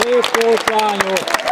Szép volt, lányok!